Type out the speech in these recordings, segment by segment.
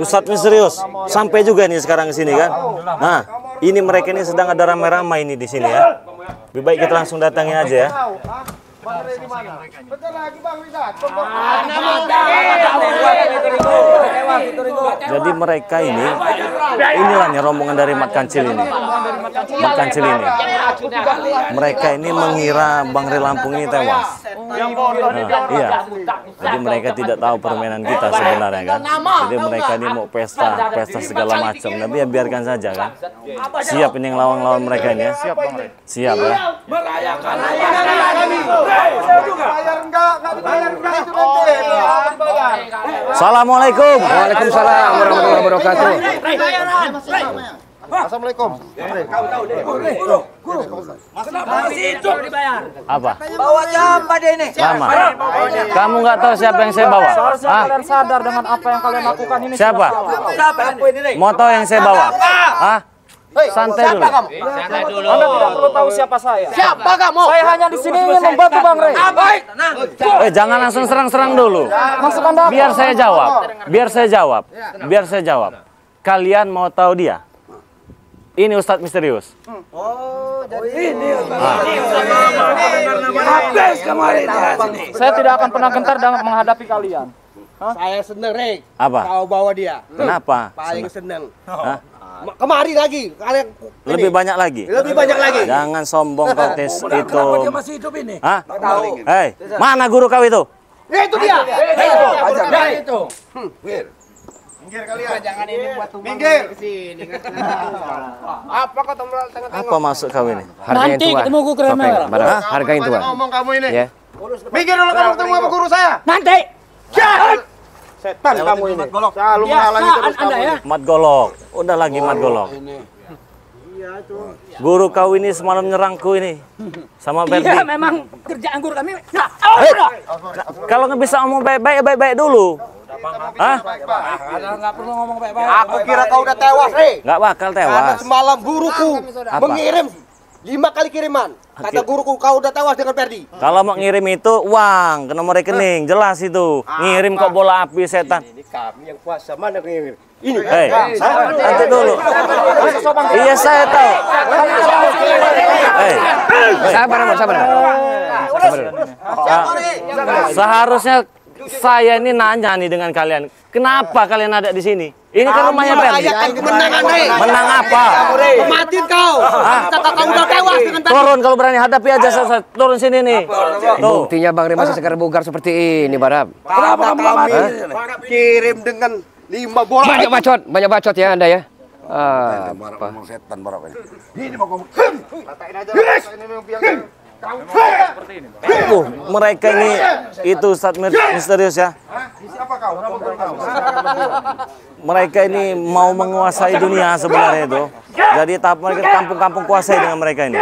Ustadz misterius, sampai juga nih sekarang ke sini kan. Nah, ini mereka ini sedang ada ramai-ramai ini di sini ya. Lebih baik kita langsung datangin aja ya. Jadi mereka ini, inilah nih rombongan dari Mat Kancil ini. Mat Kancil ini. Mereka ini mengira Bang Ri Lampung ini tewas. Nah, iya. Jadi mereka tidak tahu permainan kita sebenarnya kan. Jadi mereka ini mau pesta, pesta segala macam. Tapi ya biarkan saja kan. Siap ini yang lawan-lawan mereka ini ya. Siap Bang. Siap ya. Merayakan Bayar enggak, enggak dibayar enggak itu nanti. Dibayar. Assalamualaikum. Waalaikumsalam warahmatullahi wabarakatuh. Assalamualaikum. Apa? Bawa siapa dia ini? Lama. Kamu nggak tahu siapa yang saya bawa? Seharusnya Hah? kalian sadar dengan apa yang kalian lakukan ini. Siapa? Siapa tahu yang saya bawa? Hah? Santai dulu. Anda tidak perlu tahu siapa saya. Siapa kamu? Saya hanya di sini ingin membantu Bang Rey. Baik. Eh jangan langsung serang-serang dulu. Maksud Anda apa? Biar saya jawab. Biar saya jawab. Biar saya jawab. Kalian mau tahu dia? Ini Ustadz misterius. Saya tidak akan pernah gentar dalam menghadapi kalian. Saya seneng, Rek. Apa? Kau bawa dia. Kenapa? Paling seneng. Kemari lagi. Kalian Lebih banyak lagi. lebih banyak lagi. Jangan sombong kau tes itu. masih hidup ini? Hah? Hei, mana guru kau itu? Ya itu dia. Ya itu. Minggir. Apa maksud kau ini? Hargain tua. Ketemu gue keren Hah? Hargain tua. Ngomong kamu ini. Ya. Minggir dulu kamu ketemu sama guru saya. Nanti. Setan kamu ini. Selalu menghalangi terus kamu. ya. Mat golok. Udah lagi mat golok. Guru kau ini semalam nyerangku ini. Sama Berdi. Iya memang kerjaan guru kami. Nah, Kalau nggak bisa ngomong baik-baik, ya baik-baik dulu. Hah? nggak perlu ngomong baik-baik. Aku kira kau udah tewas, Rek. Nggak bakal Karena tewas. semalam guruku mengirim lima kali kiriman. Kata guruku kau udah tewas dengan Perdi. Kalau mau ngirim itu uang ke nomor rekening, jelas itu. Ngirim kok bola api setan. Ini kami yang kuasa mana yang ngirim? Ini. Hei, nanti dulu. Iya saya tahu. Hei, Sabar, sabar. ah, seharusnya saya ini nanya nih dengan kalian. Kenapa kalian ada di sini? Ini kan rumahnya. Merayakan kemenangan, Rek. Menang apa? Kematian kau. Kata kau udah tewas dengan Perdi. Turun kalau berani hadapi aja turun sini nih. Tuh. Buktinya Bang Ri masih segar bugar seperti ini, Barab. Kata kami kirim dengan lima bola. Banyak bacot, banyak bacot ya Anda ya. Ah, apa? Tuh, mereka ini itu Ustadz Mir- misterius ya. Mereka ini mau menguasai dunia sebenarnya itu. Jadi tahap mereka kampung-kampung kuasai dengan mereka ini.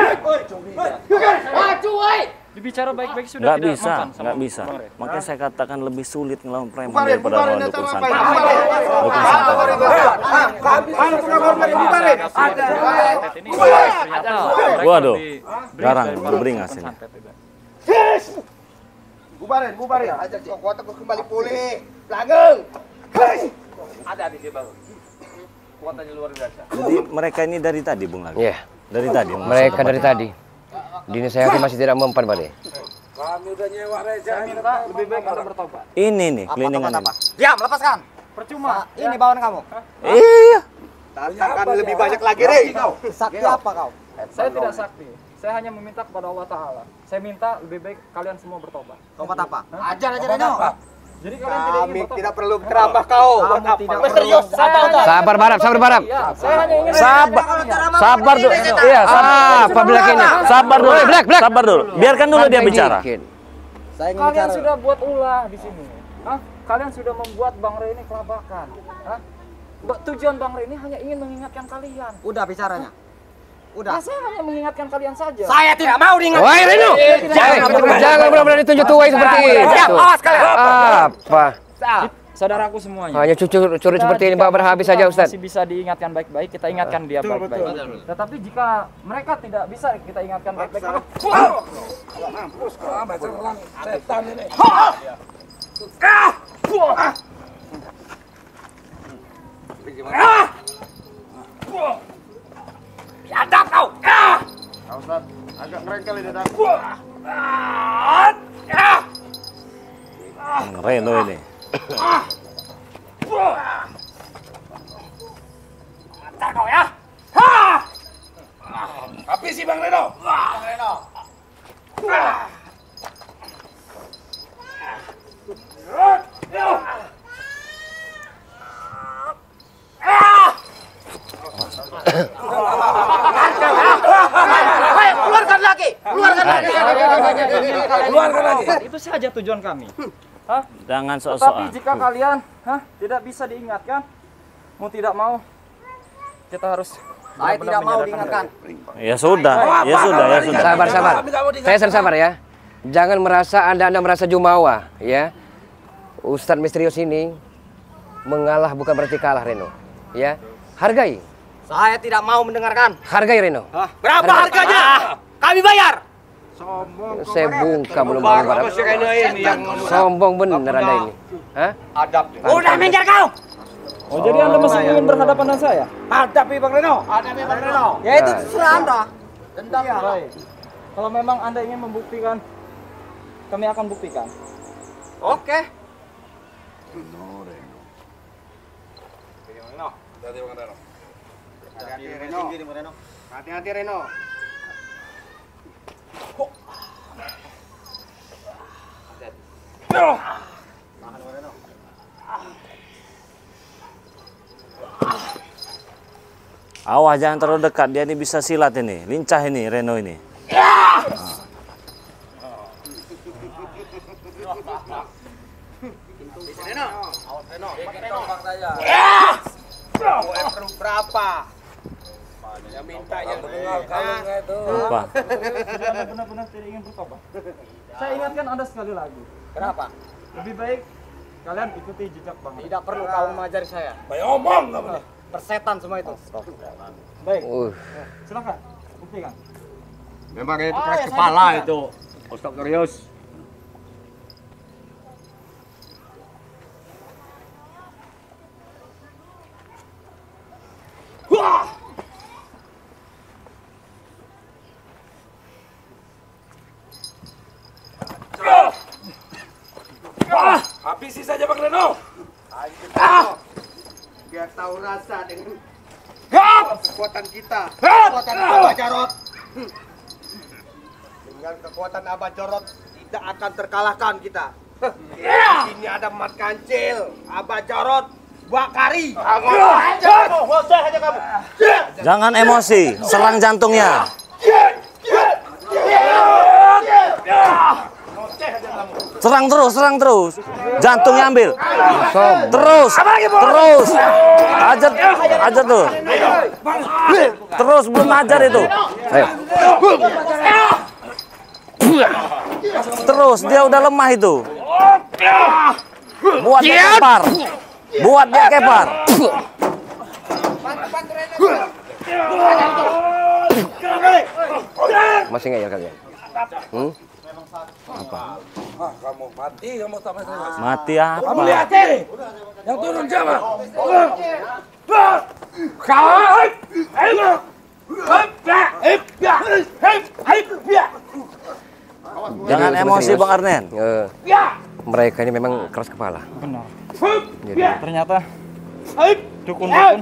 Dibicara baik-baik sudah Nggak tidak bisa, nggak bisa. Bang Rey. Makanya saya katakan lebih sulit ngelawan preman daripada itu dukun. Bubarin. Dukun santet. Waduh, garang, berberingas ini. Bubarin, bubarin. Ajar kekuatanku kembali pulih. Langgeng. Jadi mereka ini dari tadi, Bung Lagi. Ya, Dari tadi. mereka dari tadi. Dini saya masih tidak mempan, Pak. De. Lebih baik Anda bertobat. Ini nih, cleaningan ini. Diam, lepaskan. Percuma. Ini bawaan kamu. Iya. Tantangan lebih banyak lagi, Rek. Sakti apa kau? Saya tidak sakti. Saya hanya meminta kepada Allah Ta'ala. Saya minta lebih baik kalian semua bertobat. Tobat apa? Ajar, ajar, Reno. Jadi tidak Kami bertobat. tidak perlu ceramah kau. Kamu tidak Misterius, sabar, Saya- Sabar, Barab, sabar, Barab. Saya hanya ingin Sabar, sabar dulu. Iya, sabar. Ah, apa belak ini? Sabar dulu. Black, Black. Sabar dulu. Biarkan dulu dia bicara. Kalian sudah buat ulah di sini. Hah? Kalian sudah membuat Bang Rey ini kelabakan. Hah? Tujuan Bang Rey ini hanya ingin mengingatkan kalian. Udah bicaranya. Udah. Nah, saya hanya mengingatkan kalian saja. Saya tidak mau diingatkan. Woi, Reno. Jangan jangan benar-benar ditunjuk tuai seperti ini. Siap, awas kalian. Apa? Saudaraku semuanya. Hanya cucu curi seperti ini Pak berhabis saja Ustaz. Masih bisa diingatkan baik-baik, kita ingatkan dia baik-baik. Tetapi jika mereka tidak bisa kita ingatkan baik-baik. Mampus kau, baca pelan setan ini. Ah! Ah! Ah! Jadap kau! Ah! Kau Ustaz, agak ngerengkel ini Dan. Ah! Ah! Reno ini. Mata kau ya! Ha! Habis si Bang Reno! Bang Reno! Ah! Keluarkan lagi, keluarkan lagi. Keluarkan lagi. Itu saja tujuan kami. Hah? Jangan Tapi sok-sokan. jika kalian hah, tidak bisa diingatkan, mau tidak mau, kita harus Saya tidak mau diingatkan. Ya sudah, ya sudah, ya sudah. Sabar, sabar. Saya sabar ya. Jangan merasa anda-anda merasa jumawa ya. Ustadz misterius ini mengalah bukan berarti kalah Reno. Ya, hargai, Saya tidak mau mendengarkan. hargai Reno. Berapa harganya? Kami bayar. Saya bungka belum bangun barang. Sombong bener anda ini. Hah? Udah minggir kau. Oh, jadi Anda masih ingin berhadapan dengan saya? Hadapi Bang Reno. Hadapi Bang Reno. Ya itu terserah Anda. Dendam ya. Baik. Kalau memang Anda ingin membuktikan, kami akan buktikan. Oke. Hati-hati Reno. Hati-hati Reno. Awas jangan terlalu dekat, dia ini bisa silat ini. Lincah ini Reno ini. Perlu berapa? Yang minta yang Apa? Jadi Anda benar-benar tidak ingin bertobat. Saya ingatkan Anda sekali lagi. Kenapa? Lebih baik kalian ikuti jejak Bang. Tidak perlu kau mengajari saya. Banyak ngomong kamu nih. Persetan semua itu. Baik, Uh, silakan. Buktikan. Memang itu keras kepala itu. Ustaz Serius. Habisi saja Bang Reno. Biar tahu rasa dengan kekuatan kita. Kekuatan Abah Jarot. Hmm. Dengan kekuatan Abah Jarot tidak akan terkalahkan kita. Di sini ada Mat Kancil, Abah Jarot, Bakari. Ngoceh aja kamu. Jangan emosi, serang jantungnya. Serang terus, serang terus. Jantungnya ambil. Terus, terus. Ajar, ajar tuh. Terus belum ajar itu. ayo. Terus dia udah lemah itu. Buat dia kepar. Buat dia kepar. Masih ngeyel kalian. Hmm? Ah, kamu mati kamu sama saya. Mati apa? Kamu lihat ini. Yang turun siapa? Jangan emosi Bang Arnen. Eh, mereka ini memang keras kepala. Benar. Jadi, Ternyata dukun-dukun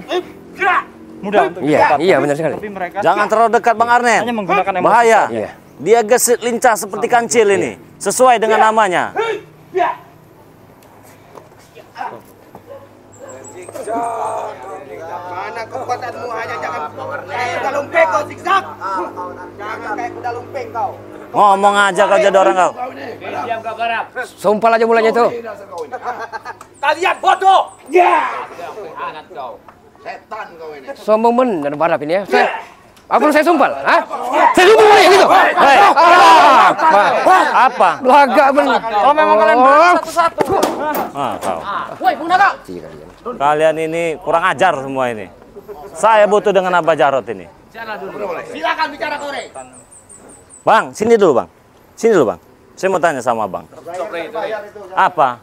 mudah untuk iya, iya benar sekali. Tapi mereka Jangan terlalu dekat Bang Arnen. hanya menggunakan emosi. Bahaya. Iya. Dia gesit lincah seperti kancil ini. Sesuai dengan namanya. Mana kekuatanmu hanya jangan kayak kuda lumping kau zigzag. Jangan kayak kuda lumping kau. Ngomong aja kau jadi orang kau. Sumpah aja mulanya itu. Kalian bodoh. Sombong bener barap ini ya. Saya, apa lu saya sumpal? Hah? Saya sumpal mulanya gitu. Hei, Apa? apa? Laga bener. Kalau memang kalian berdua satu-satu. Ah, kau. Woi, Bung Naga. Iya, kalian. Ini kurang ajar semua ini. Saya butuh dengan Abah Jarot ini. Silakan bicara kore. Bang, sini dulu bang. Sini dulu bang. Saya mau tanya sama bang. Apa?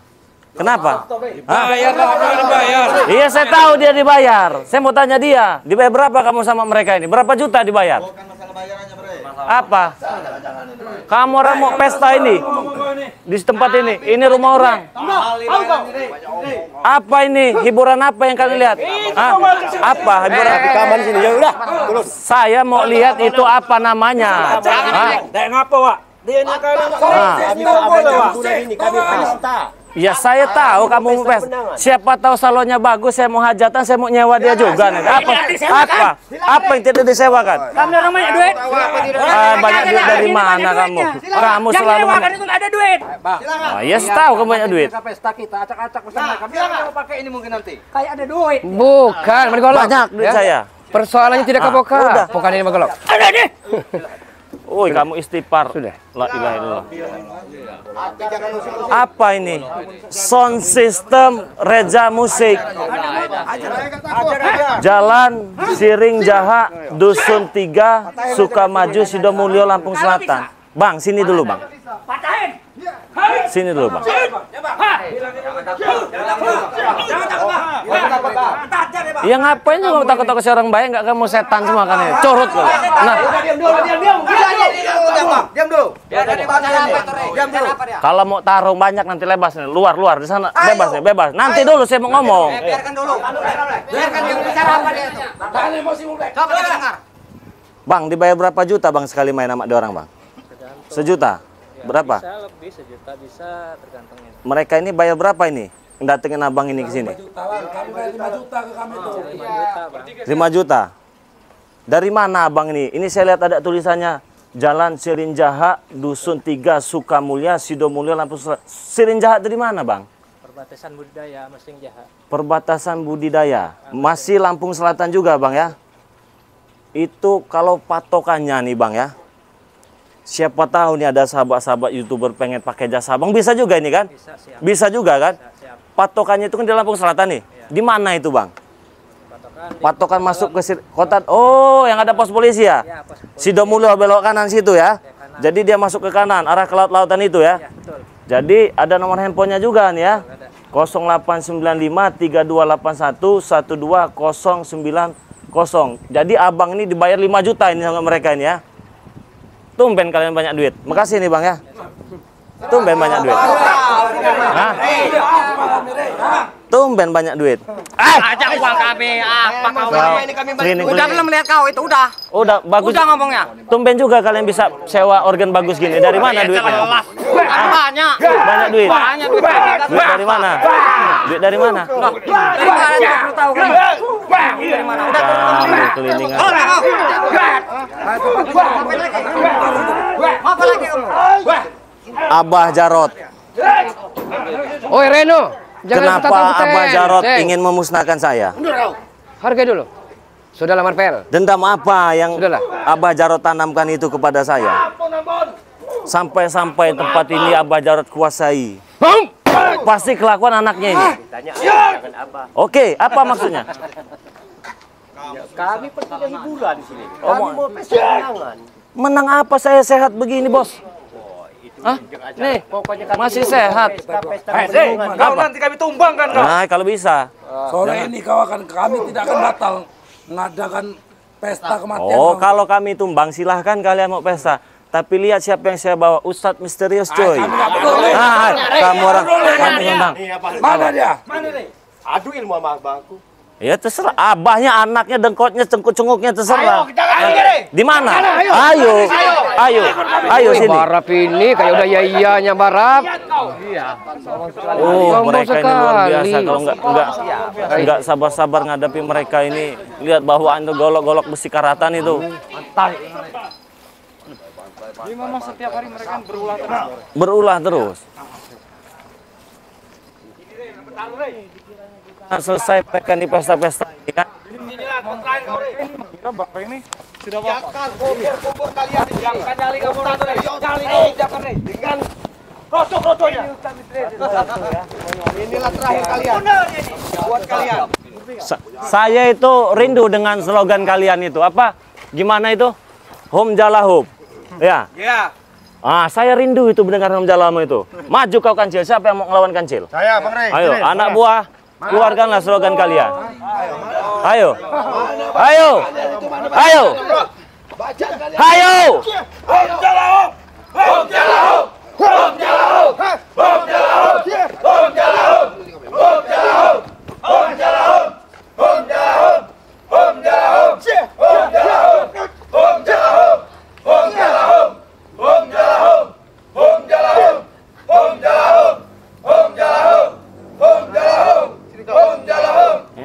Kenapa? Bayar dibayar. Iya saya tahu dia dibayar. Saya mau tanya dia. Dibayar berapa kamu sama mereka ini? Berapa juta dibayar? Apa? Kamu orang mau pesta ini di tempat ini. Ini rumah orang. Apa ini? Hiburan apa yang kalian lihat? Hah? Apa hiburan? Rekaman sini ya udah. Terus. Saya mau lihat itu apa namanya. Hah? Kayak ngapa, Wak? Dia ini kalian Ah. Kami apa yang ini kami pesta. Ya saya tahu kamu mau pesta. Siapa tahu salonnya bagus, saya mau hajatan, saya mau nyewa dia juga. nih. Apa? Apa? Apa yang tidak disewakan? Kamu orang banyak duit. Ah, banyak duit dari mana kamu? Kamu selalu itu ada duit. Ah, ya tahu kamu banyak duit. pesta kita, acak-acak bersama kami. Silakan pakai ini mungkin nanti. Kayak ada duit. Bukan. Banyak duit Ya. saya. Persoalannya tidak Ah, kebuka. Bukan ini menggolok. Ada deh. Woi, kamu istighfar. Sudah. La ilaha illallah. Apa ini? Sound system Reja Musik. Jalan Siring Jaha, Dusun 3, Sukamaju, Sidomulyo, Lampung Selatan. Bang, sini dulu, Bang. Patahin. Sini dulu, Bang. Ya ngapain juga takut-takut si orang baik nggak kamu setan semua kan ini. Curut loh. Nah, Diam dulu, diam, diam. Diam, dulu. Diam dulu. kalau mau tarung banyak nanti lebas nih. Luar, luar di sana. Bebas nih, bebas. Nanti dulu saya mau ngomong. Biarkan dulu. Biarkan dia bicara apa dia itu. Coba kita dengar. Bang, dibayar berapa juta Bang sekali main sama dia orang, Bang? Sejuta. Berapa? Bisa lebih sejuta bisa tergantungnya. Mereka ini bayar berapa ini? Datengin abang ini ke sini. Kami bayar 5 juta ke kami tuh. 5 juta. Dari mana abang ini? Ini saya lihat ada tulisannya Jalan Sirinjaha, Dusun 3, Sukamulya, Sidomulyo, Lampung Selatan. Sirinjaha dari mana, Bang? Perbatasan budidaya Mesing Jaha. Perbatasan budidaya. Masih Lampung Selatan juga, Bang ya? Itu kalau patokannya nih, Bang ya. Siapa tahu nih ada sahabat-sahabat YouTuber pengen pakai jasa Abang bisa juga ini kan? Bisa siap. Bisa juga kan? Siap. Patokannya itu kan di Lampung Selatan nih. Di mana itu, Bang? Patokan Patokan masuk ke kota Oh, yang ada pos polisi ya? ya, pos polisi. Sidomulyo belok kanan situ ya. Jadi dia masuk ke kanan arah ke laut-lautan itu ya. Ya, betul. Jadi ada nomor handphonenya juga nih ya. 0895 3281 12090. Jadi abang ini dibayar 5 juta ini sama mereka ini ya. Tumben kalian banyak duit. Makasih nih bang ya. Tumben banyak duit. Hah? Tumben banyak duit. Ajak uang kami apa kau? Kau cleaning, Udah belum melihat kau itu udah. Udah bagus. Udah ngomongnya. Tumben juga kalian bisa sewa organ bagus gini. Dari mana duitnya? Banyak. Banyak duit. Banyak duit. Duit dari mana? Duit dari mana? Dari mana tahu kan? Dari mana? Udah Kamu kelilingan. Apa lagi kamu? Abah Jarot. Oi Reno, jangan Kenapa. Abah Jarot Ceng, ingin memusnahkan saya? Harga dulu. Sudah lamar pel. Dendam apa yang Sudahlah. Abah Jarot tanamkan itu kepada saya? Sampai-sampai tempat ini Abah Jarot kuasai. Pasti kelakuan anaknya ini. Oke, apa maksudnya? Kami pertiga hiburan di sini. Oh, Kami mau-. Menang apa saya sehat begini, Bos? Hah? Nih, masih sehat. Kau nanti kami tumbangkan kau. Nah, kalau bisa. Sore ini kau akan kami tidak akan batal mengadakan pesta kematian. Oh, kau. kalau kami tumbang, silahkan kalian mau pesta. Tapi lihat siapa yang saya bawa, Ustadz misterius coy. kami nggak peduli. Nah, kamu orang kami undang. Mana dia? Adu ilmu sama abangku. Ya terserah, abahnya, anaknya, dengkotnya, cengkuk-cenguknya terserah. Jangan kiri. Di mana? Ayo, ayo, ayo Wih, sini. Barap ini kayak udah ya iyanya Barap. Oh, Sombong mereka ini luar biasa. Kalau nggak nggak nggak sabar-sabar ngadapi mereka ini, lihat bawaan itu golok-golok besi karatan itu. Jadi memang setiap hari mereka berulah terus. berulah terus. Nah, selesai mereka di pesta-pesta ini kan. Ini sudah kalian di sini. Kali kamu Kali ini jangan nih. Dengan rotok-rotoknya. Inilah terakhir kalian. Buat kalian. Sa- saya itu rindu dengan slogan kalian itu. Apa? Gimana itu? Home Jalahub. Ya. Ya. Ah, saya rindu itu mendengar Home Jalahum itu. Maju kau kancil. Siapa yang mau ngelawan kancil? Saya Bang Rey. Ayo, anak buah, keluarkanlah slogan kalian. Ayo. Ayo. Ayo. Hayo!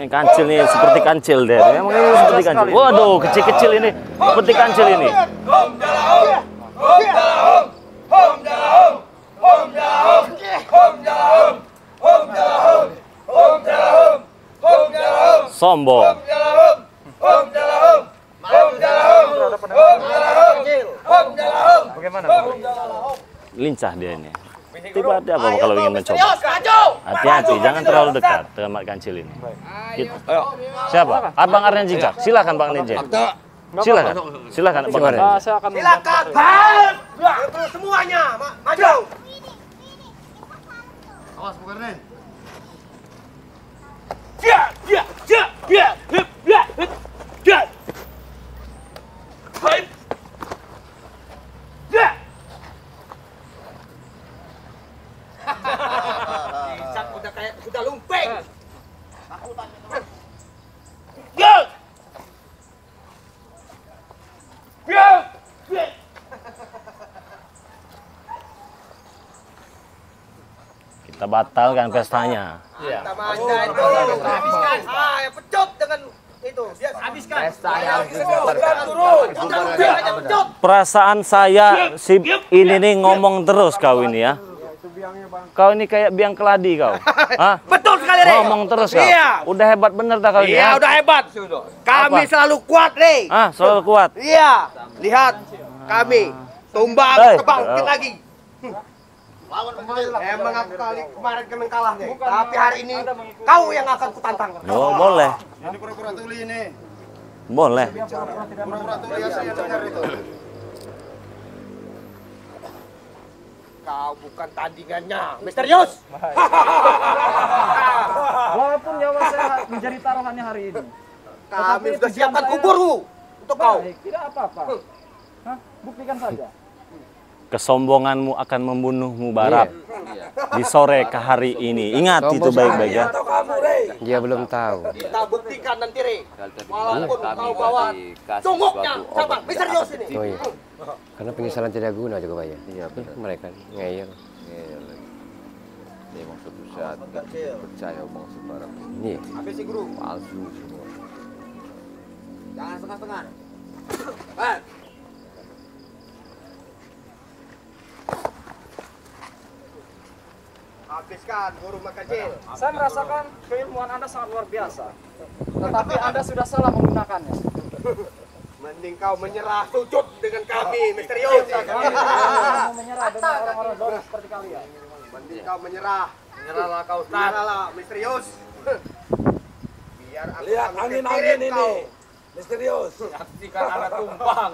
Ini kancil nih seperti kancil deh. Memang ini seperti kancil. Waduh, kecil-kecil ini seperti kancil ini. Sombong. Bagaimana? Lincah dia ini. Tiba ada apa kalau ingin mencoba? Hati-hati, jangan terlalu dekat dengan mat kancil ini. Kita- Siapa? Abang Aryan Jingkar. Silakan Bang Nejen. Silakan. Silakan Bang Aryan. Ah, saya akan Silakan. Silakan. Semuanya, ma- maju. Udah kayak kuda lumping. Kita batalkan pestanya. Kita manja itu. Habiskan. Ah, ya pecut dengan itu. Dia habiskan. Pesta yang turun. Kuda lumping aja pecut. Perasaan saya si ini nih ngomong terus kau ini ya. Kau ini kayak biang keladi kau. Hah? Betul sekali, Rey. Ngomong terus kau. Iya. Udah hebat bener dah kau ini. Iya, ya? udah hebat. Kami Apa? selalu kuat, Rey. Ah, selalu kuat. Iya, lihat kami tumbang Hei. kebangkit lagi. Emang aku kali kemarin kami kalah nih, tapi hari ini kau yang akan kutantang. Oh, boleh. Ini pura-pura tuli ini. Boleh. Pura-pura tuli ya saya dengar itu. Kau bukan tandingannya, misterius. Walaupun nyawa saya menjadi taruhannya hari ini. Kami sudah siapkan kuburmu untuk kau. Tidak apa-apa. Hah? Buktikan saja. Kesombonganmu akan membunuhmu Barat. Di sore ke hari ini. Ingat itu baik-baik ya. Dia belum tahu. Kita buktikan nanti, Re. Walaupun kau bawa cunguknya sama misterius ini. Oh iya. Karena penyesalan tidak guna juga Pak ya. Iya, mereka ngeyel. Memang suatu saat nggak bisa percaya omong sembarang Iya. Habis si guru. palsu semua. Jangan setengah-setengah. Habiskan guru makacil. Saya merasakan keilmuan Anda sangat luar biasa. Tetapi Anda sudah salah menggunakannya. Mending kau menyerah sujud dengan kami, misterius. Mau menyerah dengan orang-orang seperti kalian. Mending kau menyerah. Menyerahlah kau, menyerahlah, misterius. Biar aku Lihat angin-angin ini. kau. Misterius. Saksikan anak tumpang.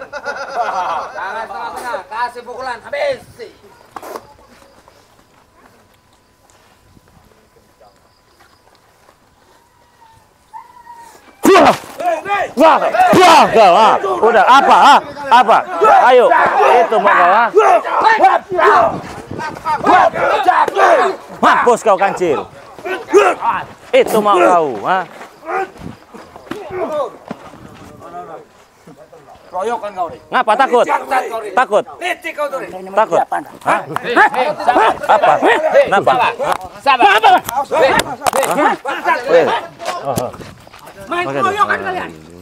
Jangan setengah-setengah, kasih pukulan, habis. Wah, wah, kau, ah. Udah, apa, ah? Apa? Ayo, itu mau kau, ah. Mampus kau kancil. Itu mau kau, ah. Royokan kau nih. Ngapa takut? Takut? Licik kau tuh. Takut? Hah? Apa? Kenapa? Eh. Main eh, kalian.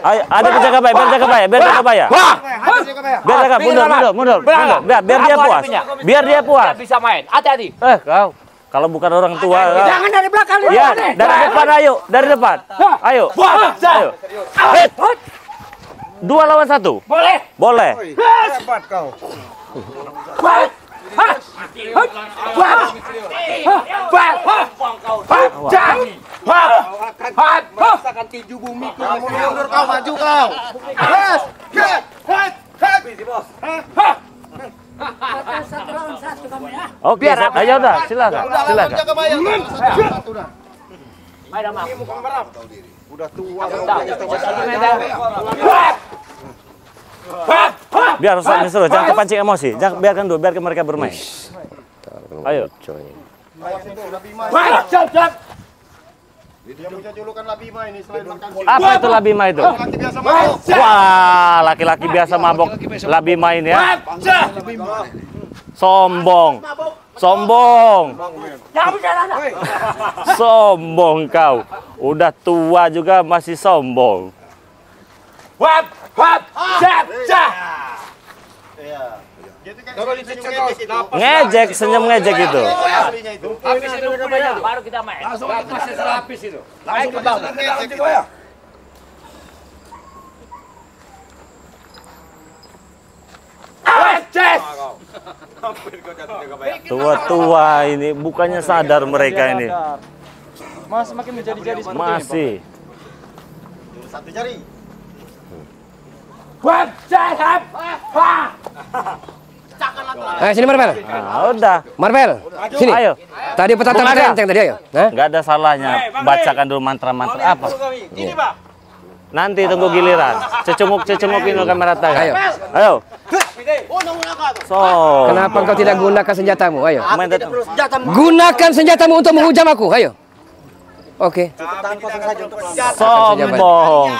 Ayo, ada penjaga baik, biar jaga baik, biar jaga baik ya. Biar jaga, mundur, mundur, mundur, mundur. Biar, biar dia puas. Biar dia puas. Bisa main. Hati-hati. Eh, kau. Kalau bukan orang tua, kau. Jangan dari belakang di Ya, dari depan ayo, dari depan. Ayo. Ayo. Eh. Dua lawan satu. Boleh. Boleh. Hebat kau. Akan merasakan tinju bumi kamu mundur kau maju kau yes yes yes Oke, sa- ayo udah, silakan. Silakan. jaga bayang satu dah udah tua Biar Ustaz Misro, jangan kepancing emosi. Jangan biarkan dulu, biarkan mereka bermain. Ayo. dia punya julukan Labima ini selain makan sih Apa itu labima itu? laki biasa mabok Wah, laki-laki biasa mabok labima ini ya. Sombong. Sombong. Sombong kau. Udah tua juga masih sombong. gitu kan senyum ngejek itu Ngejek, senyum ngejek itu. aslinya itu Baru kita main. Langsung selapis itu. Ke. Tua-tua ini bukannya sadar mereka ini. Mas semakin menjadi-jadi seperti. Masih. satu jari Eh, sini Marvel. Nah, udah. Marvel. Sini. Ayo. Tadi petatan Aga. kenceng tadi ayo. Hah? Nggak ada salahnya bacakan dulu mantra-mantra apa. ini pak Nanti tunggu giliran. Cecunguk-cecunguk ini kamera tangan. Ayo. Ayo. oh So. Kenapa engkau tidak gunakan senjatamu? Ayo. Gunakan senjatamu untuk menghujam aku. Ayo. Oke. Sombong.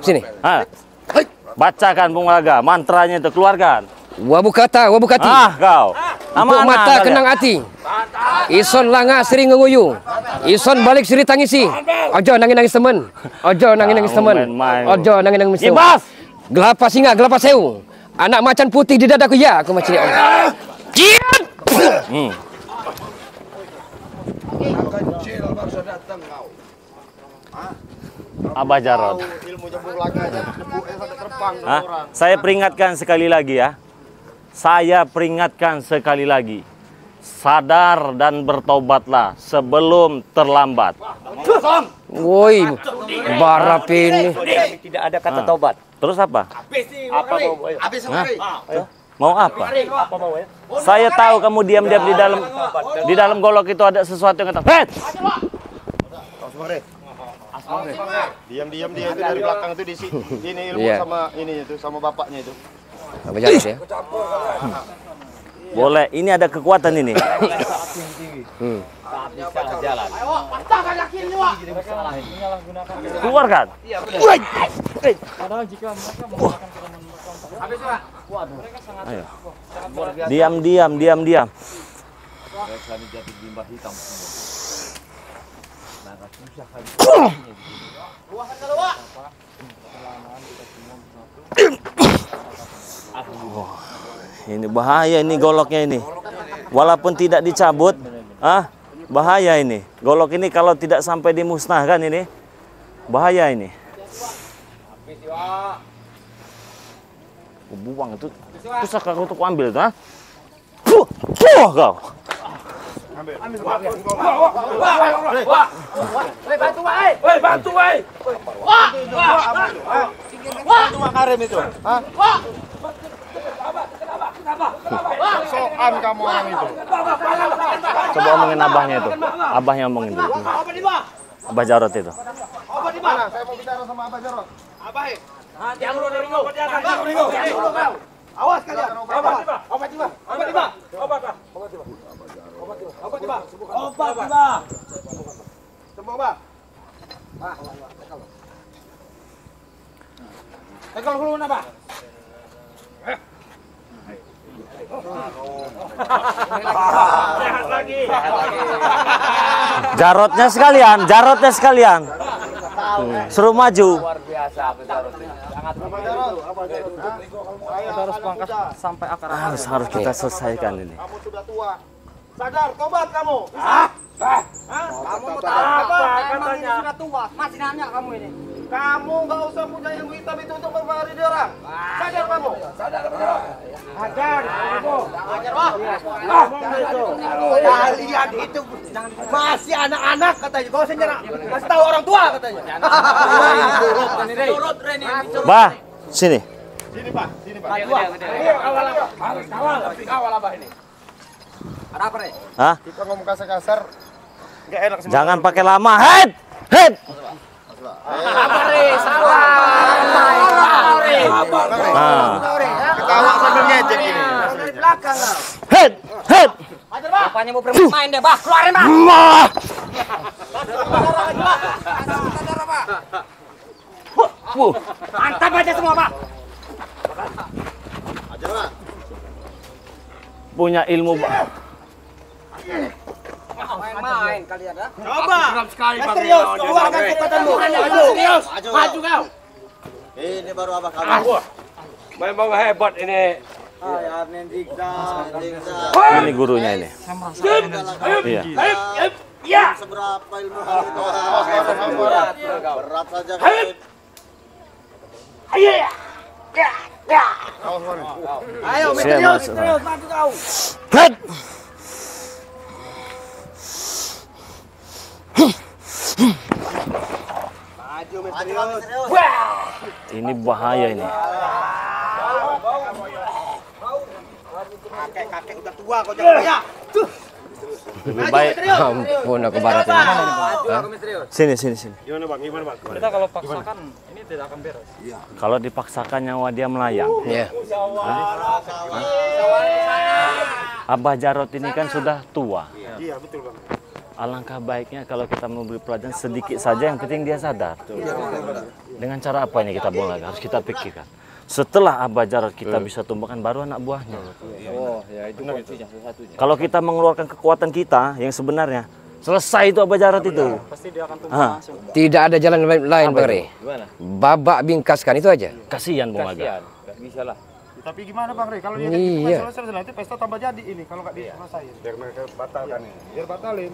Sini. Ah. Bacakan Bung Aga, mantranya itu keluarkan. Wabu kata, wabu kati. Ah, kau. Empuk Amanah mata kalian. kenang hati. Ison langa sering ngenguyu. Ison balik seri tangisi. Ojo nangis nangis temen. Ojo nangis nangis temen. Ojo nangis nangis temen. Ibas. Gelapa singa, gelapa sewu. Anak macan putih di dadaku ya, aku macam ni. Kian. Hmm. Abah Jarod. ilmu aja eh sampai terbang orang Saya peringatkan sekali lagi ya. Saya peringatkan sekali lagi. Sadar dan bertobatlah sebelum terlambat. Woi, barap ini. Tidak ada kata tobat. Terus apa? Apa mau habis Mau apa? Apa mau ya? Saya tahu kamu diam-diam di dalam di dalam golok itu ada sesuatu yang kata. Hei! diam-diam dia itu dari belakang itu di si- ini ilmu Iya. sama ini itu sama bapaknya itu Apa jadi ya? Boleh, ini ada kekuatan ini. Keluarkan. Padahal jika mereka menggunakan kelemahan mereka Ayo. Diam, diam, diam, diam. Wah, ini bahaya ini goloknya ini. Walaupun tidak dicabut, ah, bahaya ini. Golok ini kalau tidak sampai dimusnahkan ini, bahaya ini. Buang itu. Susah kau untuk ambil itu, ah. Puh, puh kau. Woi, bantu woi. itu makarim itu Hah? Sokan kamu orang itu Coba omongin abahnya itu. Abahnya omongin dulu. Abah Jarot itu. mana saya mau bicara sama Abah Jarot Awas kalian. Obat tiba. Obat tiba. Obat tiba. Obat tiba. Obat tiba. Obat tiba. semua Abah Tegal dulu apa? Sehat lagi. Jarotnya sekalian, jarotnya sekalian. Suruh maju. Kita harus pangkas sampai akar akar. Harus harus kita selesaikan ini. kamu sudah tua sadar tobat kamu Hah? kamu mau tahu apa katanya? Sudah tua, masih nanya kamu ini. Kamu nggak usah punya ilmu hitam itu untuk mempengaruhi orang. Sadar kamu. Sadar kamu. Sadar kamu. Sadar wah. Kalian itu masih anak-anak katanya. Kau usah nyerang. Kasih tahu orang tua katanya. Bah, sini. Sini Pak, sini Pak. Ini awal apa? Awal, awal apa ini? Ada apa nih? Hah? Kita ngomong kasar-kasar. Nggak enak sama Jangan pakai lama. Head! Head! Apa nih? Salah. Nah, Ketawa sambil ngejek ini. Dari belakang lah. head! Head! Bapaknya mau main deh, Bah. Keluarin, Bah. Mah! Mantap aja semua, Pak. Punya ilmu, Bah. Main-main kalian, ya. Coba. sekali Bang. Serius, keluarkan kekuatanmu. Maju. Serius. Maju kau. Ini baru apa kamu? Memang hebat ini. Ini gurunya ini. Iya. Ya. Seberapa ilmu kamu? Berat saja kamu. Ayo ya. Ya. Ayo, misterius, misterius, maju kau. Head! Maju, misterius. Ini bahaya ini. Kakek-kakek udah tua, kau jangan banyak. Lebih baik. Ampun aku barat ini. Sini, sini, sini. Kita kalau paksakan ini tidak akan beres. Kalau dipaksakan nyawa dia melayang. Ya. Abah Jarot ini kan sudah tua. Iya, betul Bang. Alangkah baiknya kalau kita memberi pelajaran sedikit saja yang penting dia sadar. Dengan cara apa ini kita buang lagi? Harus kita pikirkan. Setelah Abah Jarot kita bisa tumbangkan baru anak buahnya. Oh, ya itu kuncinya satu-satunya. Kalau kita mengeluarkan kekuatan kita yang sebenarnya selesai itu Abah Jarot itu. Pasti dia akan tumbuh langsung. Tidak ada jalan lain, Bang. Babak bingkaskan itu aja. kasihan Bung Laga. Kasihan, nggak bisa lah. Tapi gimana Bang Rey? Kalau dia Iya. selesai nanti pesta tambah jadi ini kalau nggak diselesain. Biar mereka batalkan ini. Biar batalin.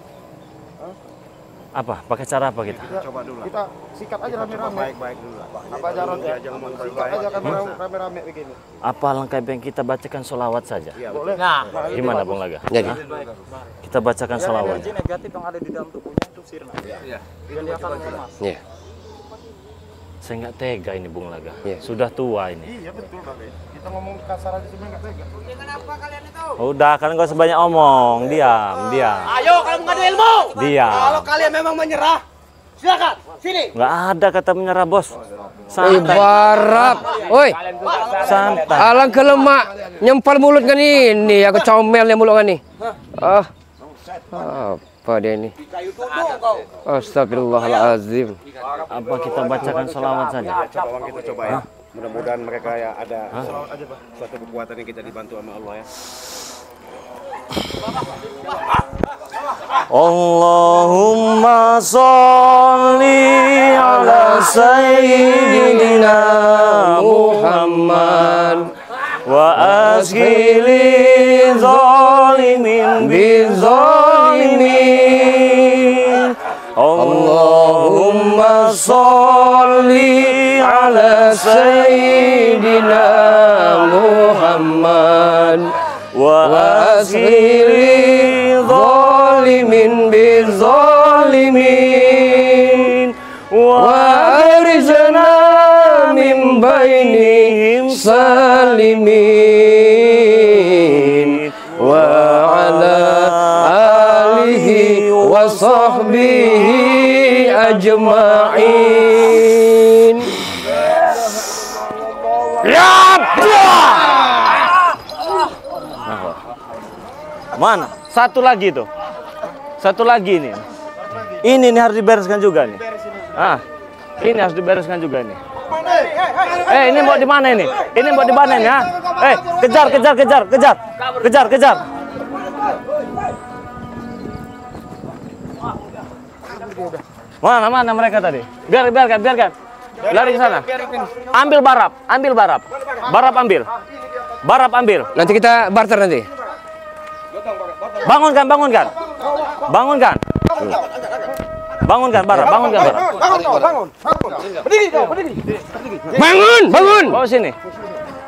Apa? Pakai cara apa kita? coba dulu. Kita sikat aja rame-rame. Baik-baik dulu. Apa jarot ya? Sikat aja kan rame-rame begini. Apa lengkap yang kita bacakan solawat saja? Boleh. Nah, Gimana Bung Laga? Jadi. Hah? Kita bacakan solawat. energi negatif yang ada di dalam tubuhnya itu sirna. Iya. Dan dia akan lemas. Ya. Saya nggak tega ini Bung Laga. Iya. Sudah tua ini. Iya betul Bang. Kita ngomong kasar aja sebenarnya nggak tega. Udah, kalian gak usah banyak omong. Diam, diam. Ayo kalau mengadu ilmu. Kalau Diam. kalian memang menyerah, silakan. Sini. Nggak ada kata menyerah, bos. Santai, Ibarat. Oi, santai. alang kelemak nyempal mulut kan ini. Aku comel yang mulut kan nih. Ah. Apa dia ini? Astagfirullahalazim. Apa kita bacakan solawat saja? Coba kita coba ya. Mudah-mudahan mereka ya ada suatu kekuatan yang kita dibantu sama Allah ya. Allahumma salli ala sayyidina Muhammad wa asghili zalimin bizalimin Allahumma salli sayyidina Muhammad وأسغر ظالم بالظالمين وأرزنا من بينهم سالمين وعلى آله وصحبه أجمعين. Mana? Satu lagi tuh. Satu lagi nih. Ini nih harus dibereskan juga nih. Ah. Ini harus dibereskan juga nih. Eh, ini mau di mana ini? Ini mau di mana ini, ha? Eh, kejar, kejar, kejar, kejar. Kejar, kejar. Mana, mana mereka tadi? Biar, biarkan, biarkan. Lari ke sana. Ambil barap, ambil barap. Barap ambil. Barap ambil. Nanti kita barter nanti. Bangunkan, bangunkan. Bangunkan. Bangunkan Bara, bangunkan Bara. Bangun bangun. Bangun. Berdiri kau, berdiri. Bangun, bangun. Bawa sini.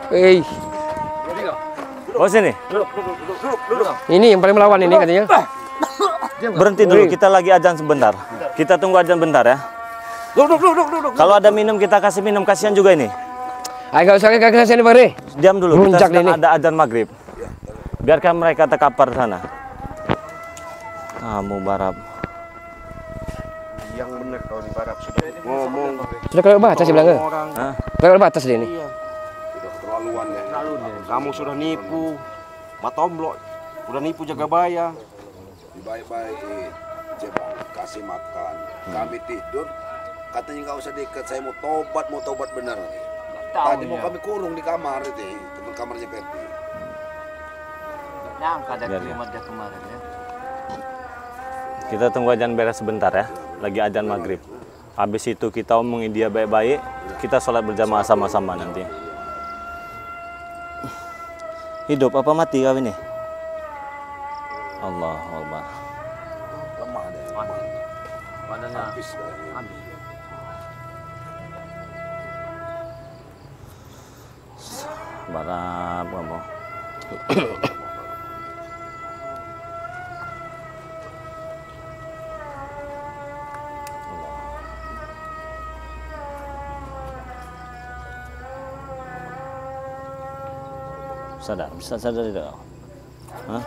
Eh, Bawa sini. ini yang paling melawan ini katanya. Berhenti dulu, kita lagi ajan sebentar. Kita tunggu ajan bentar ya. Duduk, duduk, duduk. Kalau ada minum kita kasih minum, kasihan juga ini. Ayo enggak usah sini Bare. Diam dulu, kita sedang ada ajan maghrib. Biarkan mereka terkapar sana. Kamu Barab. Yang benar kau di barat sudah ngomong Sudah kalau batas dia bilang ke? orang Hah? Kalau batas dia ini. sudah keterlaluan ya. Kamu sudah nipu Matomblok, udah nipu jaga baya. Baik-baik, coba kasih makan. Kami tidur, katanya nggak usah dekat. Saya mau tobat, mau tobat benar. Tadi mau kami kurung di kamar itu, teman kamarnya Pepi. Nyangka dari rumah dia kemarin ya. Kita tunggu ajan beres sebentar ya. Lagi ajan maghrib. Habis itu kita omongin dia baik-baik. Kita sholat berjamaah sama-sama nanti. Hidup apa mati kau ini? Allah Akbar. Lemah deh. Badannya Habis habis. Barab kamu. Sadar, bisa sadar tidak? Hah?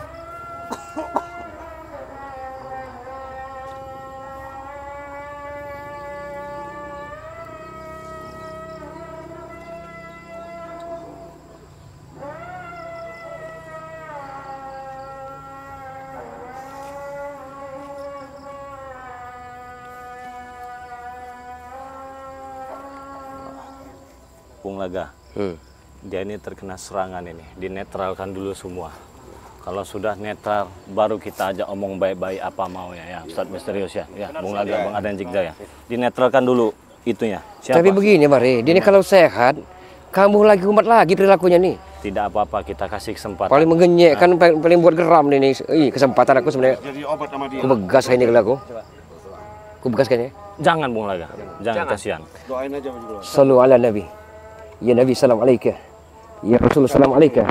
Bung Laga, Hmm. Dia ini terkena serangan ini, dinetralkan dulu semua. Kalau sudah netral, baru kita ajak omong baik-baik apa maunya ya, Ustadz Misterius ya, ya, Bung Laga, Bang Adan Jigda ya. Dinetralkan dulu itunya. Siapa? Tapi begini dia ini kalau sehat, kamu lagi umat lagi perilakunya nih. Tidak apa-apa, kita kasih kesempatan. Paling mengenyek kan paling, paling buat geram nih. nih. Ih, kesempatan aku sebenarnya. Jadi obat sama dia. Aku begas ini kalau aku. Aku begas kayaknya. Jangan Bung Laga, jangan, kasihan. Doain aja. Sallu ala Nabi. Ya Nabi salam alaika. Ya Rasul salam alaika.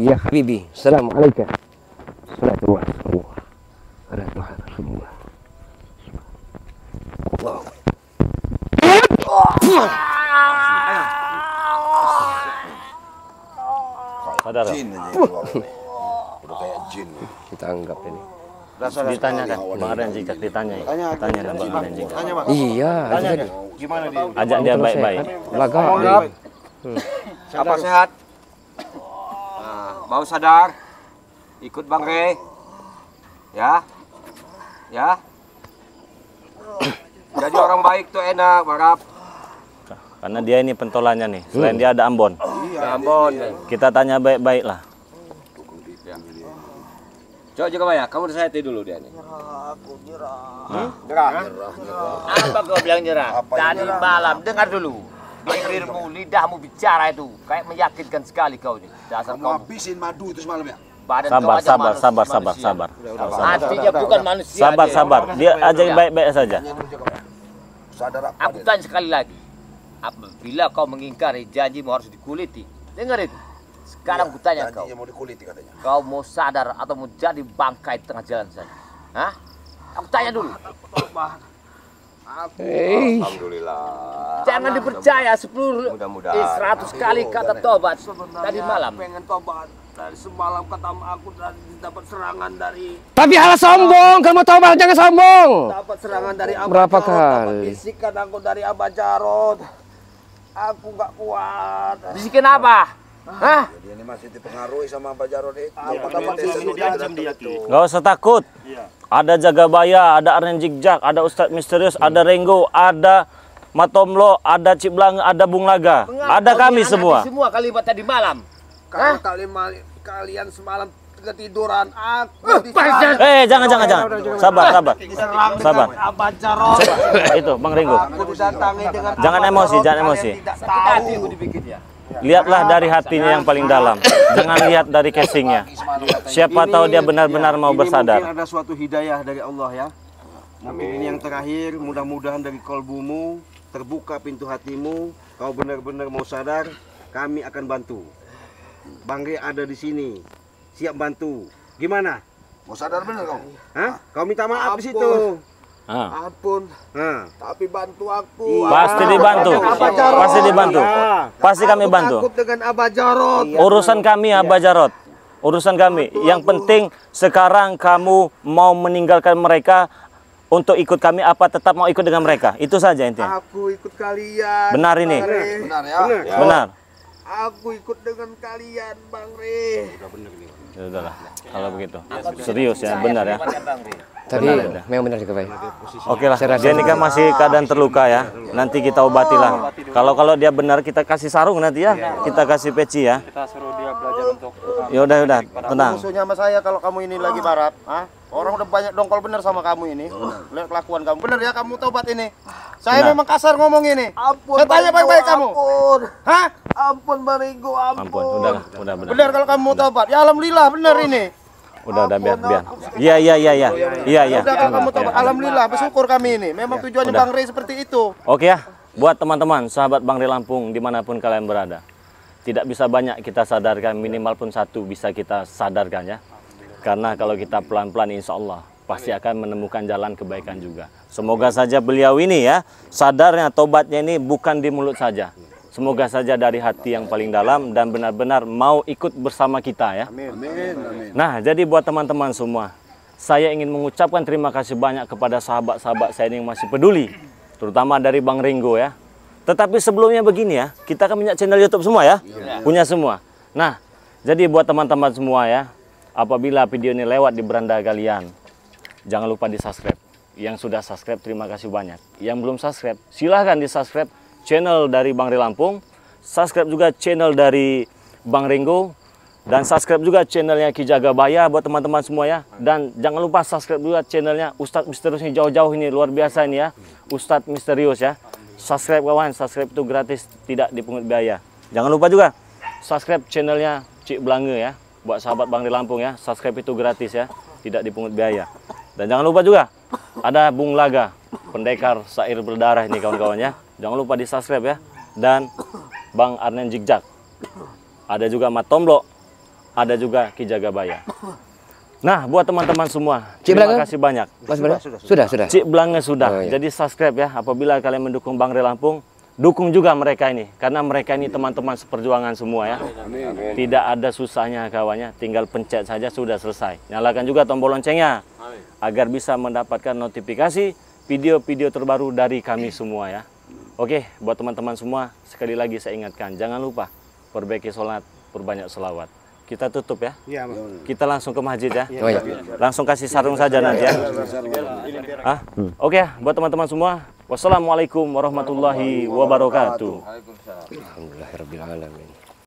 Ya Habibi salam alaika. Salatullah. Rasulullah. Salatullah. Rasulullah. Allah. Sadar. Jin. Udah kayak jin. Kita anggap ini. Ditanyakan, Bang Adan Jigda ditanya. Tanya, Tanya dan Bang. Tanya Mas. Iya, Tanya. Gimana dia? Ajak dia baik-baik. sehat, Laga. Apa sehat? Mau sadar? Ikut Bang Re. Ya. Ya. Jadi orang baik tuh enak, Barap. Karena dia ini pentolannya nih. Selain dia ada Ambon. Ambon. Kita tanya baik-baik lah. Coba juga Pak ya, kamu udah saya dulu dia nih. Apa kau bilang nyerah? Tadi malam dengar dulu. Bibirmu, lidahmu bicara itu kayak meyakinkan sekali kau ini. Dasar Kamu kau habisin madu itu semalam ya? badan Sabar, aja sabar, manusia- sabar, sabar, manusia. sabar. Sabar, Hatinya bukan manusia. sabar. dia. sabar. Dia ajak baik-baik saja. Sadar apa Aku dia? tanya sekali lagi. Apabila kau mengingkari janjimu harus dikuliti. Dengar itu. Sekarang aku tanya kau. Mau dikuliti katanya. Kau mau sadar atau mau jadi bangkai tengah jalan saja? Hah? Aku tanya dulu. Eh, Alhamdulillah. Jangan dipercaya 10 Mudah-mudahan. eh, 100 kali kata tobat tadi malam. Pengen tobat. Dari semalam kata aku tadi dapat serangan dari Tapi halah sombong, kamu tahu bah, jangan sombong. dapat serangan dari Abah Berapa Jarod, dapat kali? bisikan aku dari Abah Jarod. Aku nggak kuat. Bisikin apa? Hah? Dia ini masih dipengaruhi sama Pak Jarod itu. Iya, Dapat dia- dia diancam dia, Ki. Gak usah takut. Ada Jagabaya, ada Arnen Jigjak, ada Ustadz Misterius, ada Renggo, ada Matomlo, ada Ciblang, ada Bung Laga. Ada Kau kami semua. Semua kalimat tadi malam. Kalau kalian kalian semalam ketiduran aku diserang. Eh, jangan, jangan, jangan. Sabar, sabar. Sabar. Itu, Bang dengan Jangan emosi, jangan emosi. Tidak tahu. aku dibikin ya. Lihatlah dari hatinya yang paling dalam. Jangan lihat dari casingnya. Siapa tahu dia benar-benar mau bersadar. Mungkin ada suatu hidayah dari Allah ya. Mungkin ini yang terakhir, mudah-mudahan dari kolbumu terbuka pintu hatimu, kau benar-benar mau sadar, kami akan bantu. Bang Re ada di sini, siap bantu. Gimana? Mau sadar bener kau? Hah? Kau minta maaf di situ. Ah. Ampun, Hah. tapi bantu aku. Pasti dibantu. Pasti dibantu. Pasti kami Aku bantu. Takut dengan Abah Jarot. Urusan kami Abah Jarot. Urusan kami. Yang penting sekarang kamu mau meninggalkan mereka untuk ikut kami apa tetap mau ikut dengan mereka. Itu saja intinya. Aku ikut kalian. Benar ini. Bang Re. Benar ya? Benar. Aku ikut dengan kalian, Bang Re. Ya udahlah. Kalau begitu. Serius ya, benar ya. Tapi Benar, memang benar juga Pak. Oke lah, dia ini kan masih keadaan terluka ya. Nanti kita obati lah. Kalau kalau dia benar kita kasih sarung nanti ya. Kita kasih peci ya. Kita suruh dia belajar untuk Ya udah udah, tenang. Musuhnya sama saya kalau kamu ini lagi barat, ah? Orang udah banyak dongkol bener sama kamu ini. Lihat kelakuan kamu. Bener ya kamu tobat ini. Saya memang kasar ngomong ini. Ampun. Saya tanya baik-baik kamu. Ampun. Hah? Ampun, Bang Ringo, ampun. Ampun, udah udah benar. Bener kalau kamu mau tobat. Ya alhamdulillah bener ini. Udah udah biar biar. Iya iya iya iya. Iya iya. Udah kalau kamu tobat alhamdulillah bersyukur kami ini. Memang tujuannya. Bang Rey seperti itu. Oke ya, buat teman-teman, sahabat Bang Ri Lampung, di mana pun kalian berada. Tidak bisa banyak kita sadarkan, minimal pun satu bisa kita sadarkan ya. Karena kalau kita pelan-pelan insya Allah, pasti akan menemukan jalan kebaikan juga. Semoga saja beliau ini ya, sadarnya tobatnya ini bukan di mulut saja. Semoga saja dari hati yang paling dalam dan benar-benar mau ikut bersama kita ya. Amin, amin. Nah, jadi buat teman-teman semua, saya ingin mengucapkan terima kasih banyak kepada sahabat-sahabat saya yang masih peduli, terutama dari Bang Ringo ya. Tetapi sebelumnya begini ya, kita kan punya channel YouTube semua ya, punya semua. Nah, jadi buat teman-teman semua ya, apabila video ini lewat di beranda kalian, jangan lupa di subscribe. Yang sudah subscribe terima kasih banyak. Yang belum subscribe, silahkan di subscribe channel dari Bang Ri Lampung, subscribe juga channel dari Bang Ringo, dan subscribe juga channelnya Ki Jagabaya buat teman-teman semua ya. Dan jangan lupa subscribe juga channelnya Ustadz Misterius ini jauh-jauh ini luar biasa ini ya. Ustadz Misterius ya. Subscribe kawan, subscribe itu gratis, tidak dipungut biaya. Jangan lupa juga subscribe channelnya Cik Belanga ya. Buat sahabat Bang di Lampung ya, subscribe itu gratis ya, tidak dipungut biaya. Dan jangan lupa juga ada Bung Laga, pendekar sair berdarah ini kawan-kawan ya. Jangan lupa di subscribe ya. Dan Bang Arnen Jigjak. Ada juga Mat Tomblo, ada juga Ki Jagabaya. Nah, buat teman-teman semua, Cik terima Belanga? kasih banyak. Mas benar? Sudah, sudah. Cik Belanga sudah. Oh, iya. Jadi subscribe ya. Apabila kalian mendukung Bang Re Lampung, dukung juga mereka ini. Karena mereka ini teman-teman seperjuangan semua ya. Tidak ada susahnya kawannya. Tinggal pencet saja sudah selesai. Nyalakan juga tombol loncengnya. Agar bisa mendapatkan notifikasi video-video terbaru dari kami semua ya. Oke, buat teman-teman semua, sekali lagi saya ingatkan. Jangan lupa perbaiki sholat, perbanyak selawat. Kita tutup ya. Iya. Kita langsung ke masjid ya. Oh iya. Langsung kasih sarung saja nanti ya. Hah? Oke ya, buat teman-teman semua. Wassalamualaikum warahmatullahi wabarakatuh. Alhamdulillahirabbil alamin.